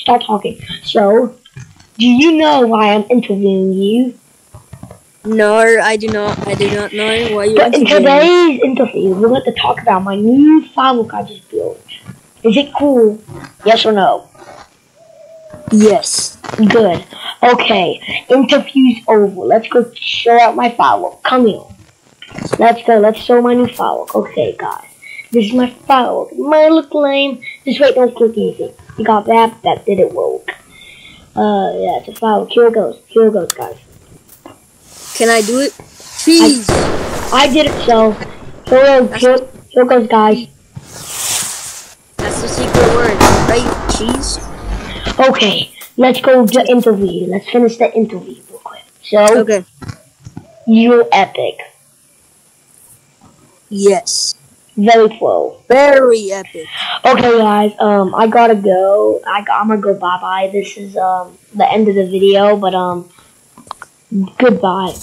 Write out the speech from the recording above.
start talking. So, do you know why I'm interviewing you? No, I do not. I do not know why you. But in today's interview, we're going to talk about my new firework I just built. Is it cool? Yes or no? Yes. Good. Okay, interview's over. Let's go show out my firework. Come here. Let's go. Let's show my new firework. Okay, guys. This is my. It might look lame. Just wait, don't click anything. You got that? That didn't work. Uh, yeah, it's a firework. Here it goes. Here it goes, guys. Can I do it? Please. I did it, so. Here, here, here goes, guys. That's the secret word, right? Cheese. Okay, let's go to interview. Let's finish the interview real quick. So, Okay. you're epic. Yes. Very pro. Very epic. Okay, guys. Um, I gotta go. I I'm gonna go. Bye bye. This is um the end of the video, but um, goodbye.